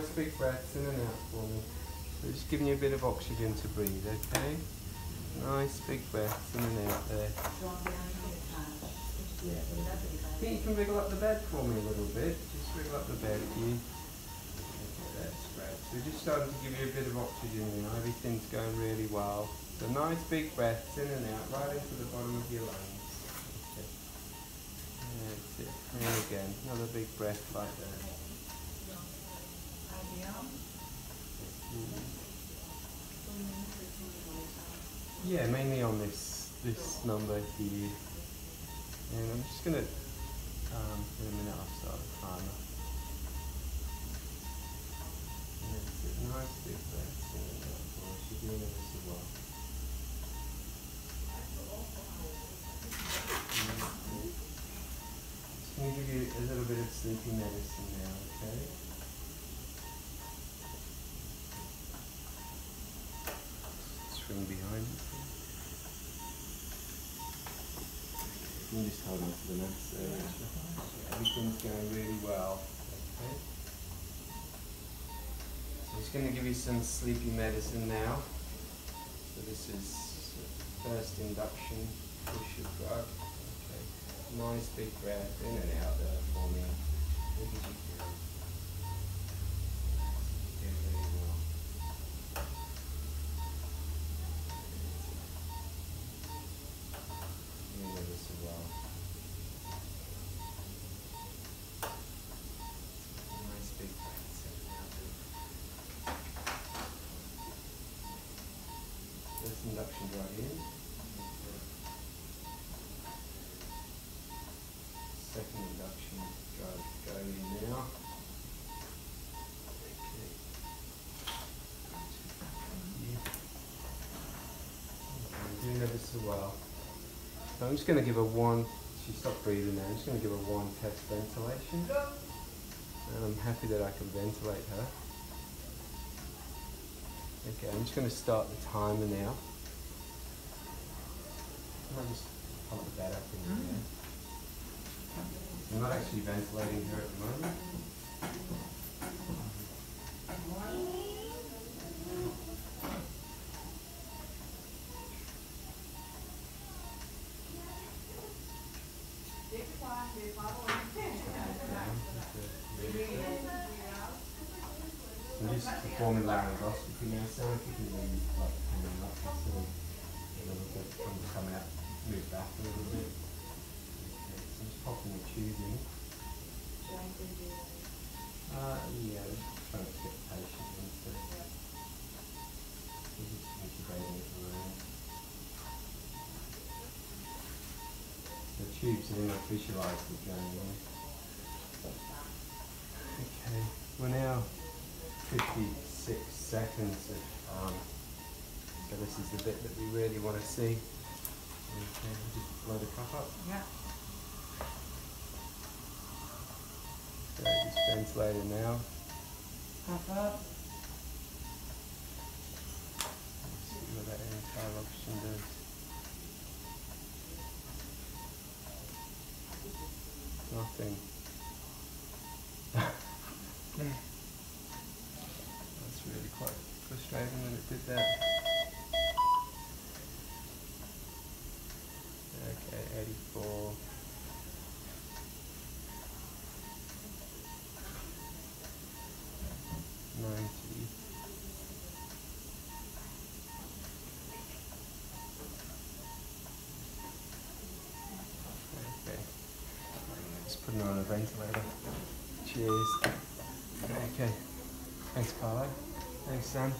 nice big breaths in and out for me. Just giving you a bit of oxygen to breathe, okay? Nice big breaths in and out there. I think you can wiggle up the bed for me a little bit. Just wiggle up the bed you. Okay, that's great. So we're just starting to give you a bit of oxygen now. Everything's going really well. So nice big breaths in and out, right into the bottom of your lungs. Okay. That's it. And again, another big breath like that. Yeah, mainly on this this number here. And I'm just gonna um, in a minute I'll start the timer. And that's it. Nice big breaths in out for doing this as well. Give you a little bit of sleepy medicine now, okay? Swing behind you. Can just hold on to the nuts there. Uh, actually. Everything's going really well. So I'm just going to give you some sleepy medicine now. So this is first induction push of drug. Okay. Nice big breath in and out there for me. Big as you can. Doing really well. Doing this as well. Nice big breaths in and out. Drug in. Second induction drug going in now. Okay. Doing ever so well. So I'm just going to give her one, she stopped breathing now, I'm just going to give her one test ventilation. And I'm happy that I can ventilate her. Okay, I'm just going to start the timer now. I'll just pump the bed up in there. I'm not actually ventilating her at the moment. I'm just performing laryngoscopy now, so if you can really like hanging up The tubes are not visualised it going in. Okay, we're now 56 seconds of, um, so this is the bit that we really want to see. Okay, just blow the cuff up. Yeah. So just ventilator now. Pop up. See what that end-tidal oxygen does. Nothing. That's really quite frustrating when it did that. Okay, 84. Ninety. Okay. Just putting her on a ventilator. Cheers. Okay. Thanks, Carlo. Thanks, Sam.